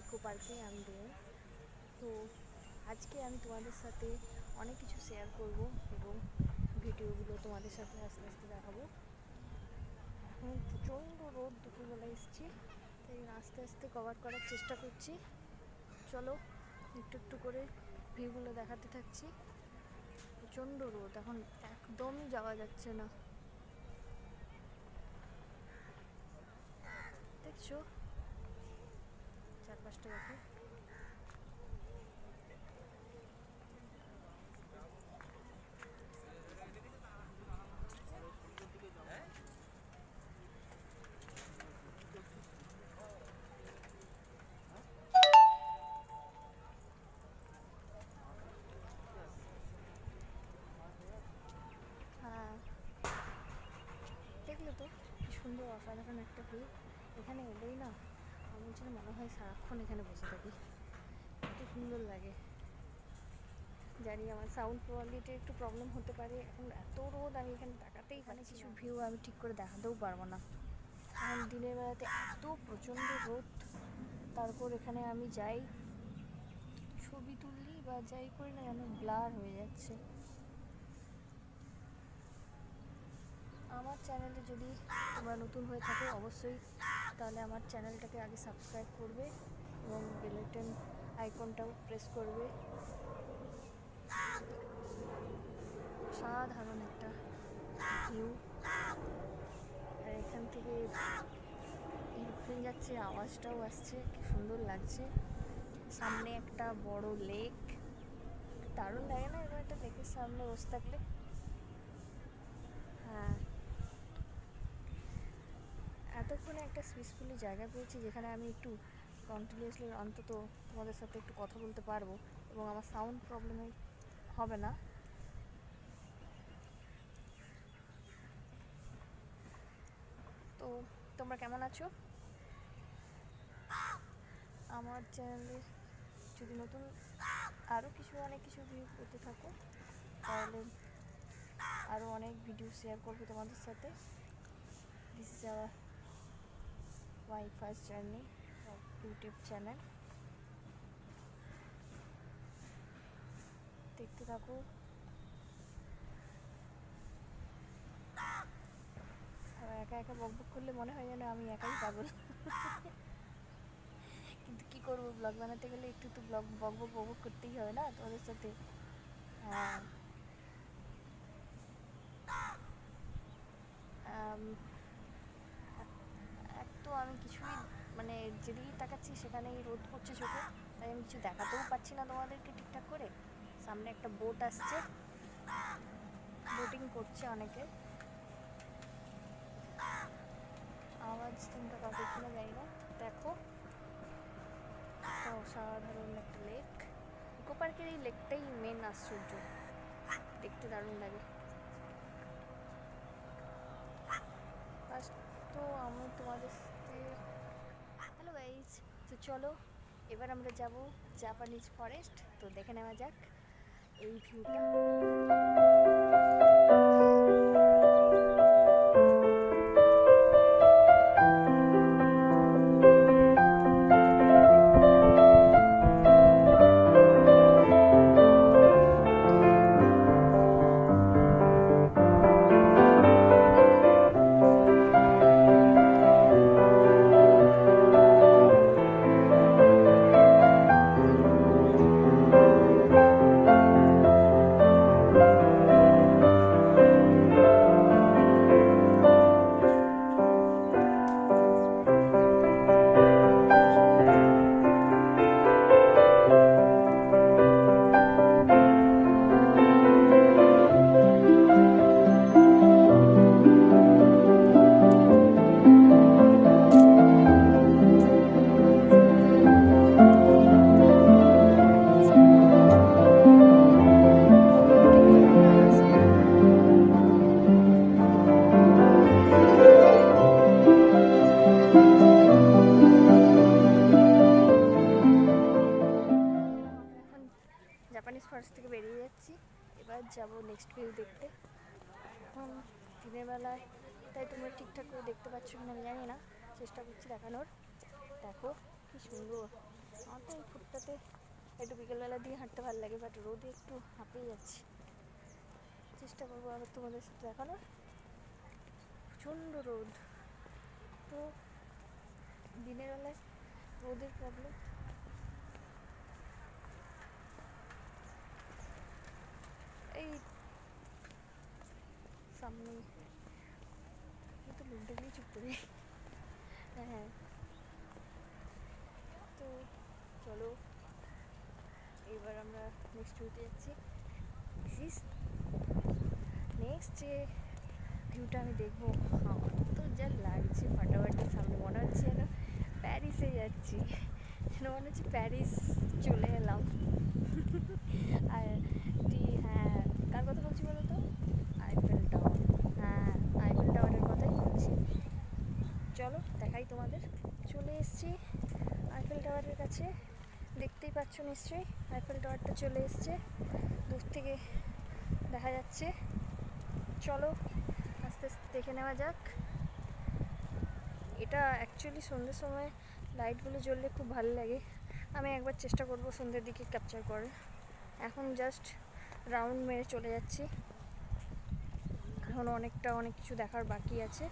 Eco পার্কে আমি বের তো আজকে আমি তোমাদের সাথে অনেক কিছু শেয়ার করব এবং ভিডিওগুলো তোমাদের সাথে আস্তে আস্তে দেখাবো। এখন প্রচণ্ড রোদ দুপুরবেলা এসেছি, তাই আস্তে আস্তে কভার করার চেষ্টা করছি। চলো, একটু একটু করে ভিউগুলো দেখাতে থাকছি। প্রচণ্ড রোদ, এখন একদমই যাওয়া যাচ্ছে না। দেখছ? চারপাশটা দেখো। হ্যাঁ। দেখলে তো কি সুন্দর অসাধারণ একটা ভিউ। এখানে এলেই না যেন মনে হয় সারাক্ষণ এখানে বসে থাকি। এত সুন্দর লাগে। জানি আমার সাউন্ড কোয়ালিটির একটু প্রবলেম হতে পারে। এখন এত রোদ আমি এখানে তাকাতেই পারি কিছু ভিউ আমি ঠিক করে দেখাতেও পারব না। কারণ দিনের বেলাতে এত প্রচণ্ড রোদ। তারপর এখানে আমি যাই। ছবি তুললি বা যাই করি না যেন ব্লার হয়ে যাচ্ছে। আমার চ্যানেলে যদি তোমরা নতুন হয়ে থাকো, অবশ্যই তাহলে আমার চ্যানেলটাকে আগে সাবস্ক্রাইব করবে এবং বেলেটেন আইকনটাও প্রেস করবে। সাধারণ একটা ভিউ আর এখান থেকে এরোপ্লেন যাচ্ছে, আওয়াজটাও আসছে, কি সুন্দর লাগছে। সামনে একটা বড় লেক দারুণ লাগে না এবার একটা লেকের সামনে বসে থাকলে হ্যাঁ এতক্ষণে একটা পিসফুলি জায়গা পেয়েছি যেখানে আমি একটু কন্টিনিউয়াসলি অন্তত তোমাদের সাথে একটু কথা বলতে পারব এবং আমার সাউন্ড প্রবলেমে হবে না। তো তোমরা কেমন আছো? আমার চ্যানেলে যদি নতুন আরও কিছু, অনেক কিছু ভিউ করতে থাকো, তাহলে আরও অনেক ভিডিও শেয়ার করব তোমাদের সাথে। This is our my first journey YouTube channel দেখতে থাকো। একা একা বকবক করলে মনে হয় যেন আমি একাই পাগল। কিন্তু কি করব ব্লগ বানাতে গেলে একটু তো ব্লগ বক বকবক বকবক করতেই হবে না তোমাদের সাথে? হ্যাঁ তো আমি কিছুই মানে যেদিকেই তাকাচ্ছি সেখানেই রোদ পড়ছে চোখে। তাই আমি কিছু দেখাতেও পাচ্ছি না তোমাদেরকে ঠিকঠাক করে। সামনে একটা বোট আসছে। বোটিং করছে অনেকে। আওয়াজ তোমরা কাউকে কিনা যাই না। দেখো। অসাধারণ একটা লেক ইকো পার্কের এই লেকটাই মেন আশ্চর্য। দেখতে দারুণ লাগে। ফার্স্ট তো আমি তোমাদের তো চলো এবার আমরা যাব জাপানিজ ফরেস্ট তো দেখে নেওয়া যাক এই ভিউটা ফরেস্ট থেকে বেরিয়ে যাচ্ছি। এবার যাব নেক্সট ভিউ দেখতে। এখন দিনের বেলায়, তাই তোমরা ঠিকঠাক করে দেখতে পাচ্ছ কিনা আমি জানি না। চেষ্টা করছি দেখানোর। দেখো কি সুন্দর। আমার তো এই ফুটটাতে একটু বিকেলবেলা দিয়ে হাঁটতে ভালো লাগে বাট রোদে একটু হাঁপিয়ে যাচ্ছি। চেষ্টা করব আবার তোমাদের সাথে দেখানোর। প্রচণ্ড রোদ। তো দিনের বেলায় রোদের প্রবলেম এই সামনে। তো লোক দেখলেই চুপ করে। হ্যাঁ। তো চলো, এবার আমরা নেক্সট ভিউতে যাচ্ছি। দিস নেক্সট যে ভিউটা আমি দেখব। আমার তো যা লাগছে ফাটাফাটি সামনে, মনে হচ্ছে যেন প্যারিসে যাচ্ছি। যেন মনে হচ্ছে প্যারিস চলে এলাম আর টি হ্যাঁ কার কথা বলছি বলো তো আইফেল টাওয়ার হ্যাঁ আইফেল টাওয়ারের কথাই বলছি চলো দেখাই তোমাদের চলে এসছি আইফেল টাওয়ারের কাছে দেখতেই পাচ্ছ নিশ্চয়ই? আইফেল টাওয়ারটা চলে এসছে। দূর থেকে দেখা যাচ্ছে। চলো, আস্তে আস্তে দেখে নেওয়া যাক। এটা অ্যাকচুয়ালি সন্ধ্যের সময় লাইটগুলো জ্বললে খুব ভালো লাগে। আমি একবার চেষ্টা করব সন্ধ্যের দিকে ক্যাপচার করে এখন জাস্ট রাউন্ড মেরে চলে যাচ্ছি। এখন অনেকটা অনেক কিছু দেখার বাকি আছে।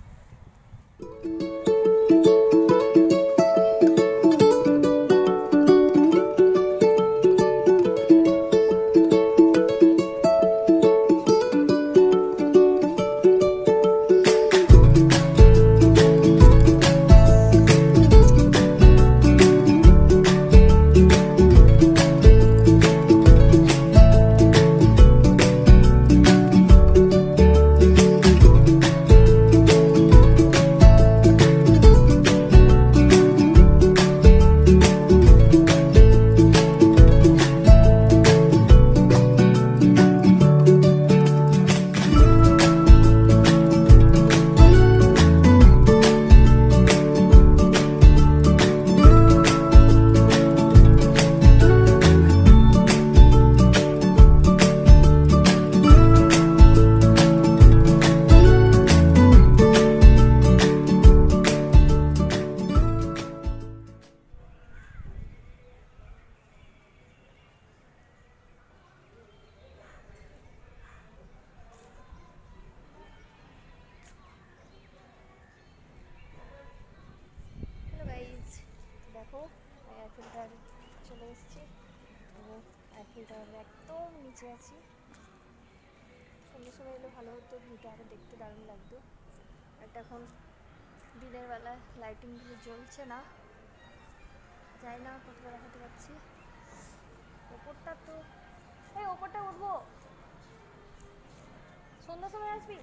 হতো আরও দেখতে দারুণ লাগতো। এটা এখন দিনের বেলা লাইটিংগুলো জ্বলছে না। যাই না, কতটা দেখাতে পারছি? ওপরটা তো, এই ওপরটা উঠবো। সন্ধ্যার সময় আসবি?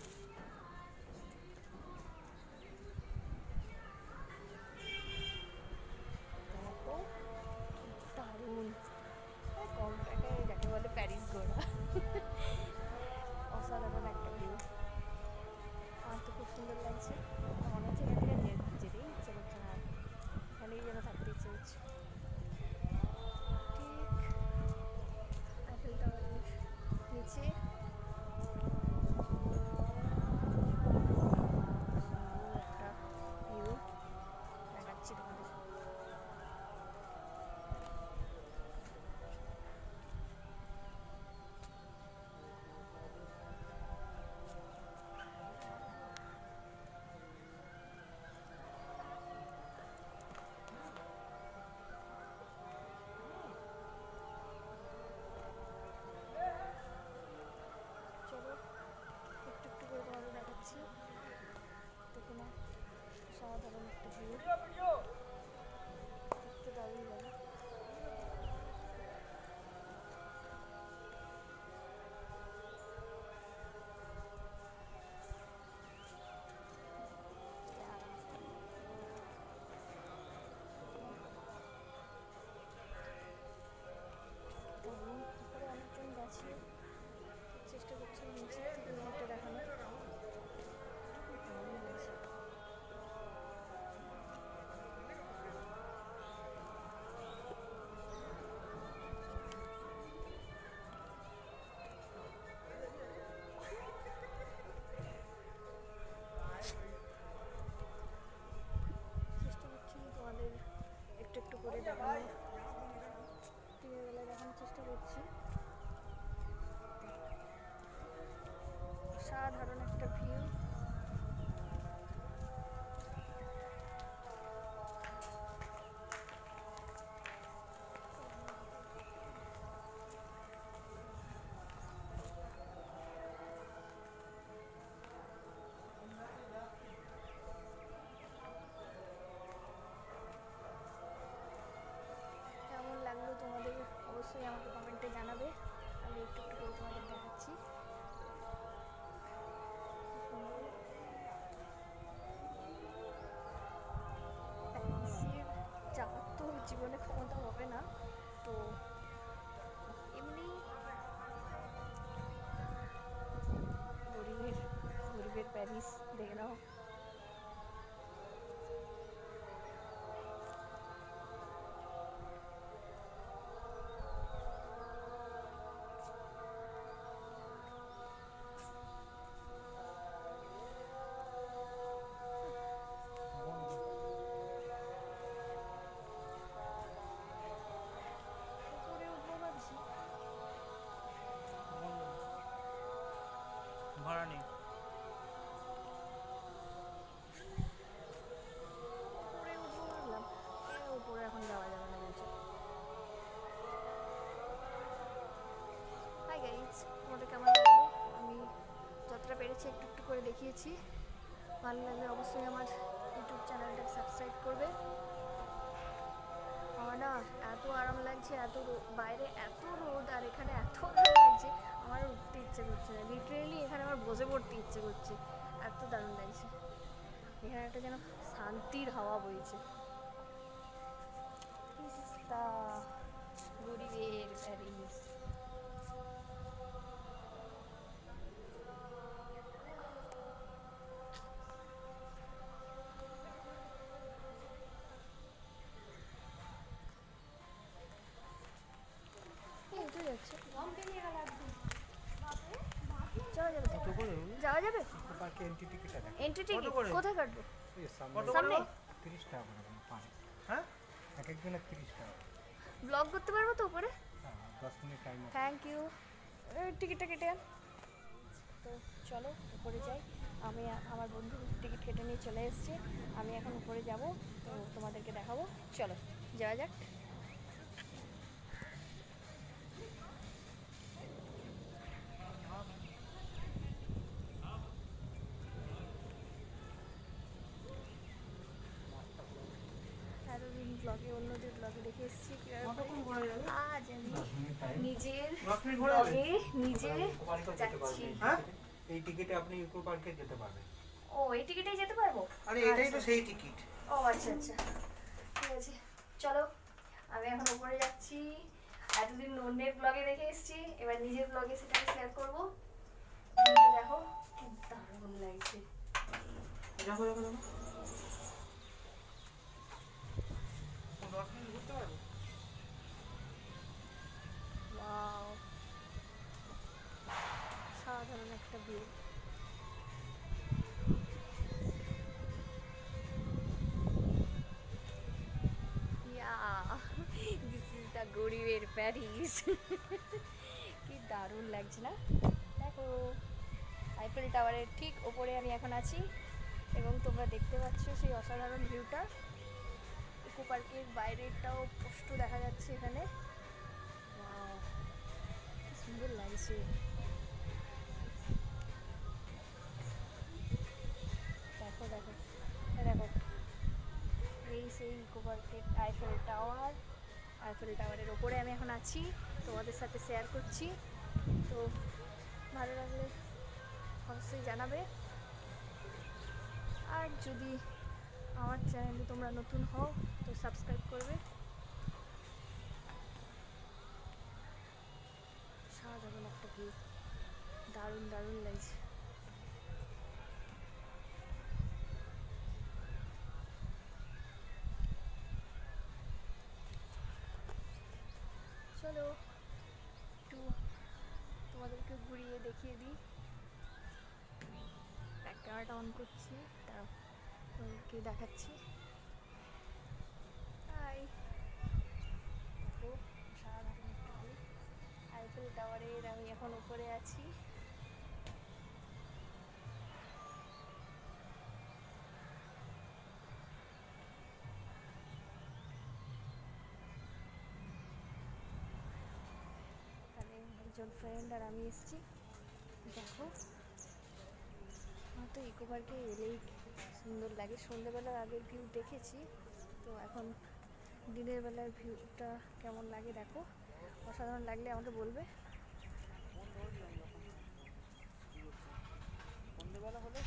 করে ভালো লাগলে অবশ্যই আমার ইউটিউব চ্যানেলটা সাবস্ক্রাইব করবে। আমার না এত আরাম লাগছে, এত বাইরে এত রোদ আর এখানে এত আরাম লাগছে, আমার উঠতে ইচ্ছে করছে না। লিটারেলি এখানে আমার বসে পড়তে ইচ্ছে করছে। এত দারুণ লাগছে। এখানে একটা যেন শান্তির হাওয়া বইছে। এন্ট্রি এন্ট্রি টিকিট কোথায় কাটবো? সামনে। কত সামনে? তিরিশ টাকা করে পাঁচ। হ্যাঁ? এক একজনের তিরিশ টাকা। ব্লগ করতে পারব তো উপরে? হ্যাঁ দশ মিনিট টাইম আছে। থ্যাংক ইউ টিকিটটা কেটে আন। তো চলো উপরে যাই। আমি আমার বন্ধু টিকিট কেটে নিয়ে চলে এসেছে। আমি এখন উপরে যাব তো তোমাদেরকে দেখাবো। চলো যাওয়া যাক। ব্লগে অন্যদের ব্লগে দেখে এসেছি। আজ আমি নিজের ব্লগে নিজে যাচ্ছি। হ্যাঁ? এই টিকিটে আপনি ইকো পার্কে যেতে পারবেন। ও এই টিকিটেই যেতে পারব? আরে এটাই তো সেই টিকিট ও আচ্ছা আচ্ছা। ঠিক আছে। চলো আমি এখন উপরে যাচ্ছি। এতদিন অন্যের ব্লগে দেখে এসেছি। এবার নিজের ব্লগে সেটাকে শেয়ার করব। দেখো কি দারুণ লাগছে। দেখো দেখো দেখো দশ মিনিট ঘুরতে পারব ওয়াও সাধারণ একটা ভিউ গরিবের প্যারিস কি দারুণ লাগছে না? দেখো আইফেল টাওয়ারের ঠিক ওপরে আমি এখন আছি এবং তোমরা দেখতে পাচ্ছ সেই অসাধারণ ভিউটা ইকো পার্কের বাইরেটাও স্পষ্ট দেখা যাচ্ছে এখানে। সুন্দর লাগছে দেখো দেখো দেখো এই সেই ইকো পার্কের আইফেল টাওয়ার আইফেল টাওয়ারের ওপরে আমি এখন আছি। তোমাদের সাথে শেয়ার করছি। তো ভালো লাগলে অবশ্যই জানাবে। আর যদি আমার চ্যানেলে তোমরা নতুন হও, তো সাবস্ক্রাইব করবে সাধারণ একটা ভিউ দারুণ দারুণ লাগছে। চলো, একটু তোমাদেরকে ঘুরিয়ে দেখিয়ে দিই। ক্যামেরাটা অন করছি তারা তোমাদেরকে দেখাচ্ছি। আইফেল টাওয়ারের আমি এখন উপরে আছি। একজন ফ্রেন্ড আর আমি এসেছি। দেখো, আমার তো ইকো পার্কে এলেই সুন্দর লাগে। সন্ধ্যেবেলার আগের ভিউ দেখেছি, তো এখন দিনের বেলার ভিউটা কেমন লাগে দেখো। অসাধারণ লাগলে আমাকে বলবে। সন্ধ্যেবেলা হলে